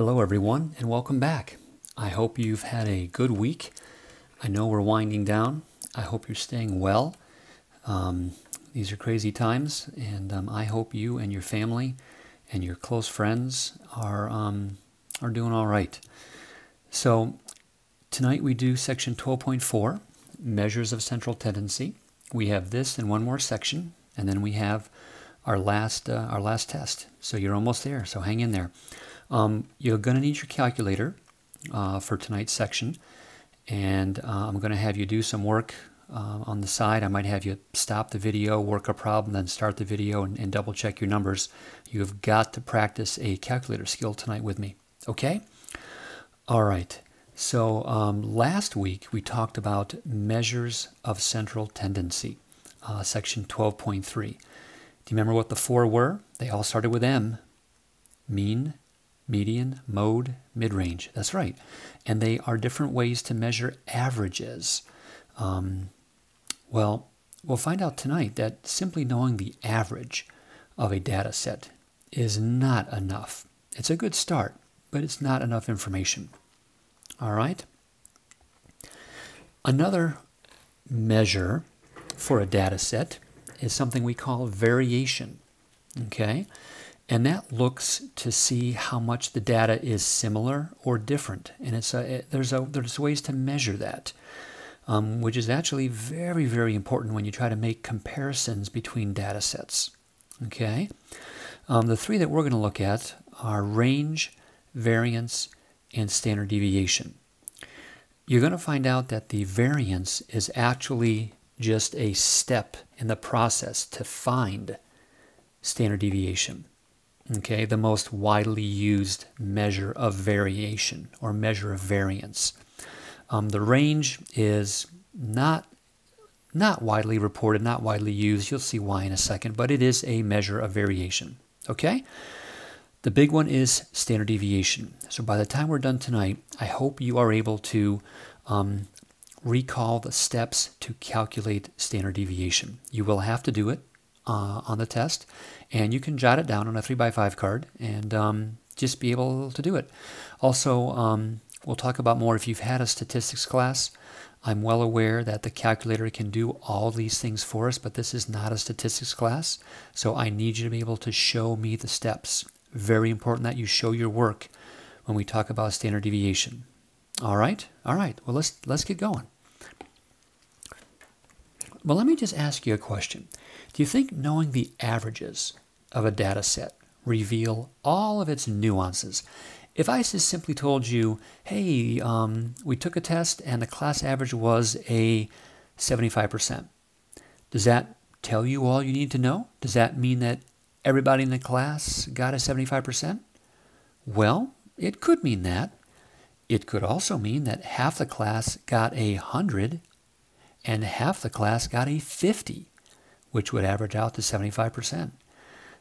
Hello, everyone, and welcome back. I hope you've had a good week. I know we're winding down. I hope you're staying well. Um, these are crazy times, and um, I hope you and your family and your close friends are um, are doing all right. So tonight we do section 12.4, measures of central tendency. We have this and one more section, and then we have our last uh, our last test. So you're almost there. So hang in there. Um, you're going to need your calculator uh, for tonight's section, and uh, I'm going to have you do some work uh, on the side. I might have you stop the video, work a problem, then start the video and, and double check your numbers. You have got to practice a calculator skill tonight with me. Okay? All right. So um, last week we talked about measures of central tendency, uh, section 12.3. Do you remember what the four were? They all started with M. Mean, median, mode, mid-range. That's right. And they are different ways to measure averages. Um, well, we'll find out tonight that simply knowing the average of a data set is not enough. It's a good start, but it's not enough information. All right? Another measure for a data set is something we call variation. Okay? And that looks to see how much the data is similar or different. And it's a, it, there's, a, there's ways to measure that, um, which is actually very, very important when you try to make comparisons between data sets. Okay? Um, the three that we're going to look at are range, variance, and standard deviation. You're going to find out that the variance is actually just a step in the process to find standard deviation okay, the most widely used measure of variation or measure of variance. Um, the range is not not widely reported, not widely used. You'll see why in a second, but it is a measure of variation. Okay? The big one is standard deviation. So by the time we're done tonight, I hope you are able to um, recall the steps to calculate standard deviation. You will have to do it uh, on the test, and you can jot it down on a 3x5 card and um, just be able to do it. Also, um, we'll talk about more if you've had a statistics class. I'm well aware that the calculator can do all these things for us, but this is not a statistics class, so I need you to be able to show me the steps. Very important that you show your work when we talk about standard deviation. All right? All right. Well, let's let's get going. Well, let me just ask you a question. Do you think knowing the averages of a data set reveal all of its nuances? If I just simply told you, hey, um, we took a test and the class average was a 75%, does that tell you all you need to know? Does that mean that everybody in the class got a 75%? Well, it could mean that. It could also mean that half the class got a 100 and half the class got a 50 which would average out to 75%.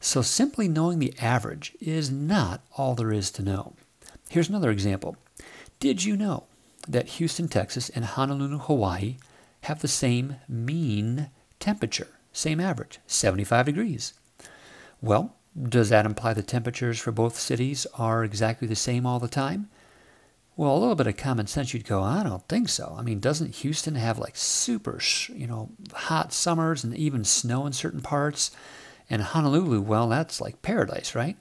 So simply knowing the average is not all there is to know. Here's another example. Did you know that Houston, Texas and Honolulu, Hawaii have the same mean temperature, same average, 75 degrees? Well, does that imply the temperatures for both cities are exactly the same all the time? Well, a little bit of common sense, you'd go, I don't think so. I mean, doesn't Houston have like super, you know, hot summers and even snow in certain parts? And Honolulu, well, that's like paradise, right?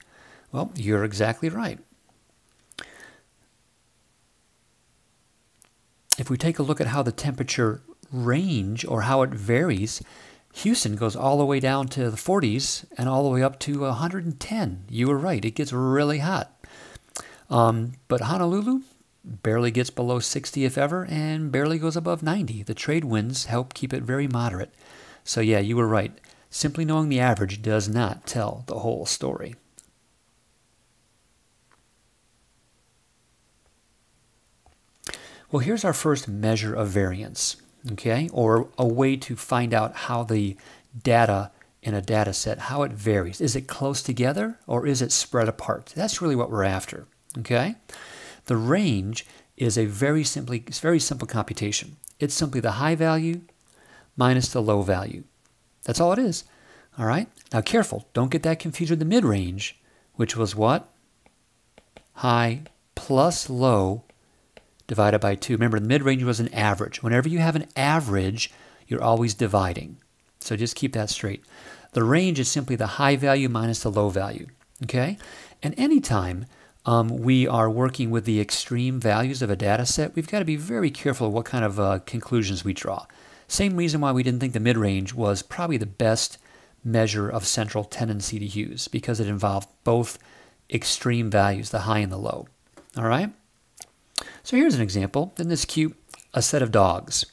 Well, you're exactly right. If we take a look at how the temperature range or how it varies, Houston goes all the way down to the 40s and all the way up to 110. You were right. It gets really hot. Um, but Honolulu, barely gets below 60 if ever, and barely goes above 90. The trade winds help keep it very moderate. So, yeah, you were right. Simply knowing the average does not tell the whole story. Well, here's our first measure of variance, okay, or a way to find out how the data in a data set, how it varies. Is it close together or is it spread apart? That's really what we're after, okay? The range is a very simply very simple computation. It's simply the high value minus the low value. That's all it is. All right. Now careful, don't get that confused with the mid-range, which was what? high plus low divided by 2. Remember, the mid-range was an average. Whenever you have an average, you're always dividing. So just keep that straight. The range is simply the high value minus the low value. Okay? And anytime um, we are working with the extreme values of a data set, we've got to be very careful what kind of uh, conclusions we draw. Same reason why we didn't think the mid-range was probably the best measure of central tendency to use, because it involved both extreme values, the high and the low. All right? So here's an example. In this cute, a set of dogs.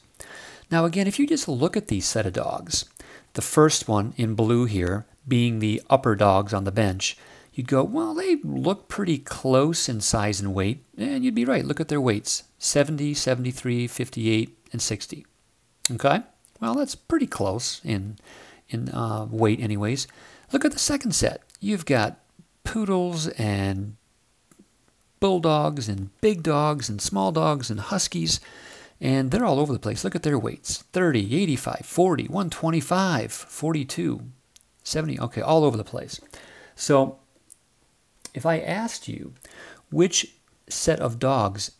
Now again, if you just look at these set of dogs, the first one in blue here being the upper dogs on the bench, you'd go, well, they look pretty close in size and weight, and you'd be right. Look at their weights 70, 73, 58, and 60. Okay? Well, that's pretty close in, in uh, weight, anyways. Look at the second set. You've got poodles and bulldogs and big dogs and small dogs and huskies, and they're all over the place. Look at their weights 30, 85, 40, 125, 42, 70. Okay, all over the place. So if I asked you which set of dogs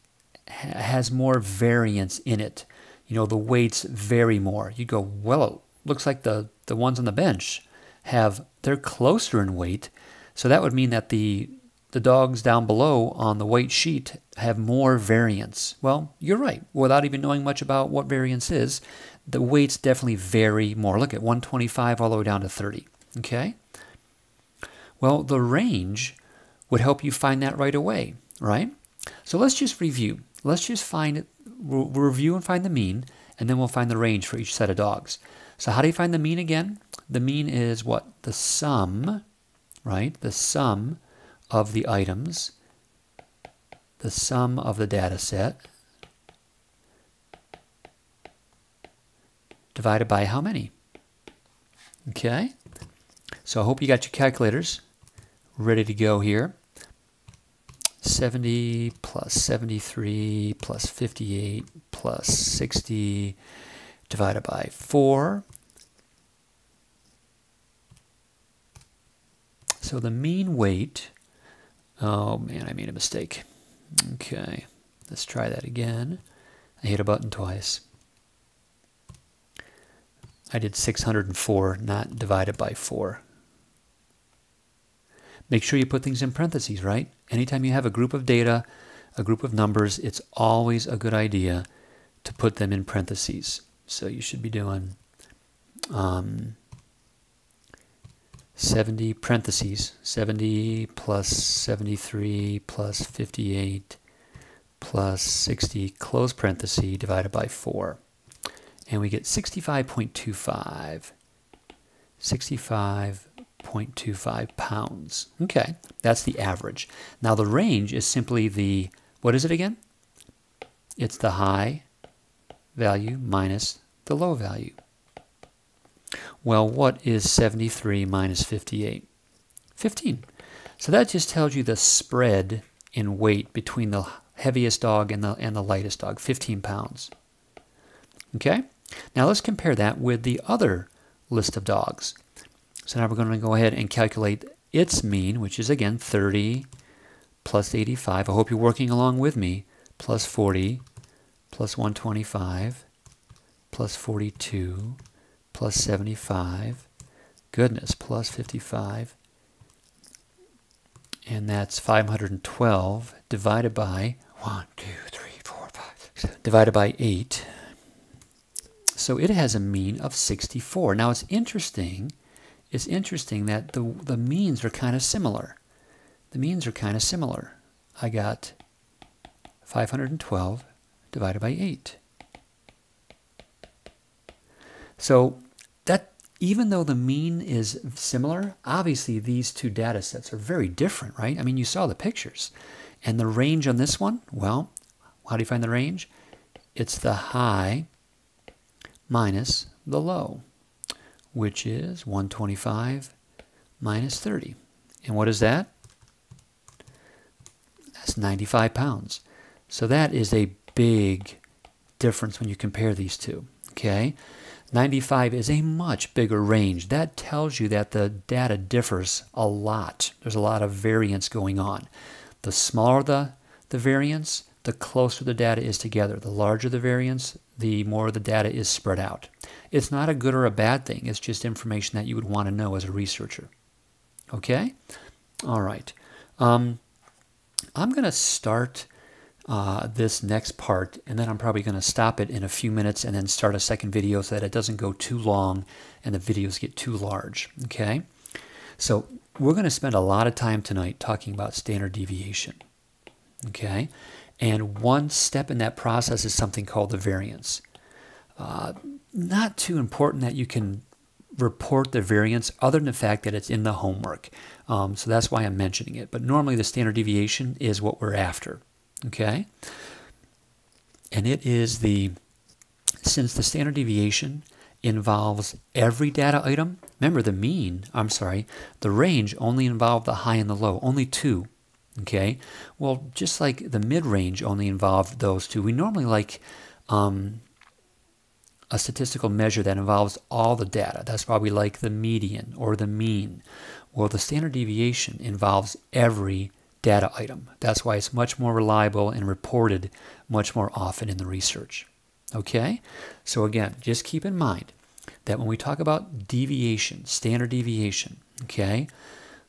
ha has more variance in it, you know, the weights vary more, you go, well, it looks like the, the ones on the bench have, they're closer in weight. So that would mean that the the dogs down below on the weight sheet have more variance. Well, you're right. Without even knowing much about what variance is, the weights definitely vary more. Look at 125 all the way down to 30. Okay? Well, the range would help you find that right away, right? So let's just review. Let's just find, it, we'll review and find the mean, and then we'll find the range for each set of dogs. So how do you find the mean again? The mean is what? The sum, right? The sum of the items, the sum of the data set, divided by how many? Okay, so I hope you got your calculators ready to go here. 70 plus 73 plus 58 plus 60 divided by 4. So the mean weight Oh man, I made a mistake. Okay, let's try that again. I hit a button twice. I did 604, not divided by 4. Make sure you put things in parentheses, right? Anytime you have a group of data, a group of numbers, it's always a good idea to put them in parentheses. So you should be doing um, 70 parentheses, 70 plus 73 plus 58 plus 60 close parenthesis divided by 4. And we get 65.25. 65.25 pounds. Okay, that's the average. Now the range is simply the, what is it again? It's the high value minus the low value. Well, what is 73 minus 58? 15. So that just tells you the spread in weight between the heaviest dog and the, and the lightest dog, 15 pounds. Okay? Now let's compare that with the other list of dogs. So now we're going to go ahead and calculate its mean, which is again 30 plus 85. I hope you're working along with me. Plus 40 plus 125 plus 42 plus 75. Goodness, plus 55. And that's 512 divided by 1, 2, 3, 4, 5, 6, 7, divided by 8. So it has a mean of 64. Now it's interesting, it's interesting that the, the means are kind of similar. The means are kind of similar. I got 512 divided by 8. So that even though the mean is similar, obviously these two data sets are very different, right? I mean, you saw the pictures. And the range on this one, well, how do you find the range? It's the high minus the low, which is 125 minus 30. And what is that? That's 95 pounds. So that is a big difference when you compare these two, okay? 95 is a much bigger range. That tells you that the data differs a lot. There's a lot of variance going on. The smaller the, the variance, the closer the data is together. The larger the variance, the more the data is spread out. It's not a good or a bad thing. It's just information that you would want to know as a researcher. Okay? All right. Um, I'm going to start uh, this next part, and then I'm probably going to stop it in a few minutes and then start a second video so that it doesn't go too long and the videos get too large. Okay? So we're going to spend a lot of time tonight talking about standard deviation. Okay? And one step in that process is something called the variance. Not too important that you can report the variance other than the fact that it's in the homework. Um, so that's why I'm mentioning it. But normally the standard deviation is what we're after. Okay? And it is the, since the standard deviation involves every data item, remember the mean, I'm sorry, the range only involved the high and the low, only two. Okay? Well, just like the mid-range only involved those two, we normally like um, a statistical measure that involves all the data. That's why we like the median or the mean. Well, the standard deviation involves every data item. That's why it's much more reliable and reported much more often in the research. Okay? So again, just keep in mind that when we talk about deviation, standard deviation, okay,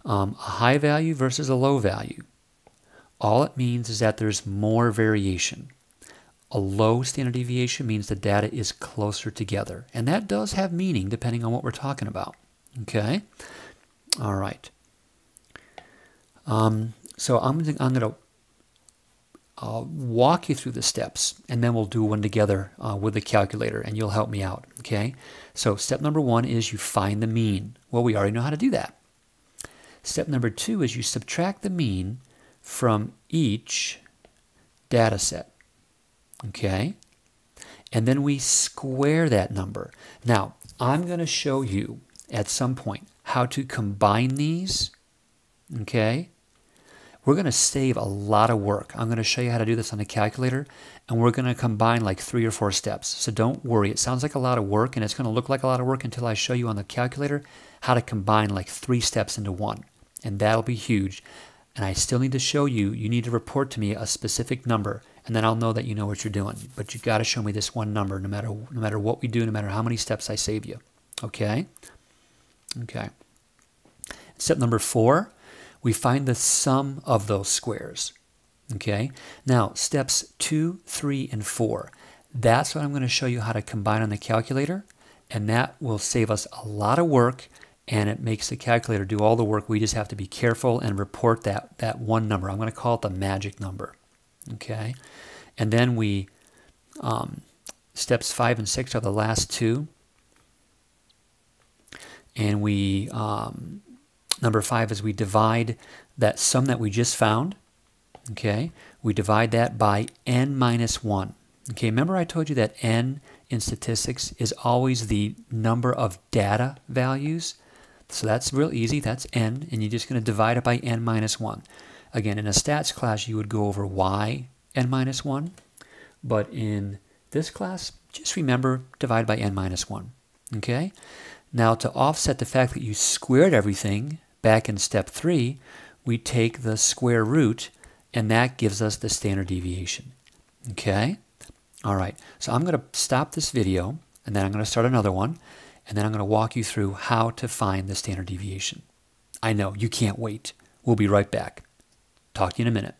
um, a high value versus a low value, all it means is that there's more variation. A low standard deviation means the data is closer together. And that does have meaning depending on what we're talking about. Okay? All right. Um, so I'm, I'm going to uh, walk you through the steps and then we'll do one together uh, with the calculator and you'll help me out. Okay? So step number one is you find the mean. Well, we already know how to do that. Step number two is you subtract the mean from each data set. Okay? And then we square that number. Now, I'm going to show you at some point how to combine these. Okay? We're going to save a lot of work. I'm going to show you how to do this on the calculator, and we're going to combine like three or four steps. So don't worry. It sounds like a lot of work, and it's going to look like a lot of work until I show you on the calculator how to combine like three steps into one. And that'll be huge. And I still need to show you, you need to report to me a specific number and then I'll know that you know what you're doing. But you got to show me this one number, no matter no matter what we do, no matter how many steps I save you. Okay. Okay. Step number four, we find the sum of those squares. Okay. Now steps two, three, and four. That's what I'm going to show you how to combine on the calculator, and that will save us a lot of work and it makes the calculator do all the work. We just have to be careful and report that, that one number. I'm going to call it the magic number. Okay? And then we, um, steps five and six are the last two. And we, um, number five is we divide that sum that we just found. Okay? We divide that by n minus 1. Okay, remember I told you that n in statistics is always the number of data values. So that's real easy. That's n, and you're just going to divide it by n minus 1. Again, in a stats class, you would go over y n minus 1. But in this class, just remember divide by n minus 1. Okay? Now to offset the fact that you squared everything back in step 3, we take the square root and that gives us the standard deviation. Okay? All right, so I'm going to stop this video and then I'm going to start another one and then I'm going to walk you through how to find the standard deviation. I know, you can't wait. We'll be right back. Talk to you in a minute.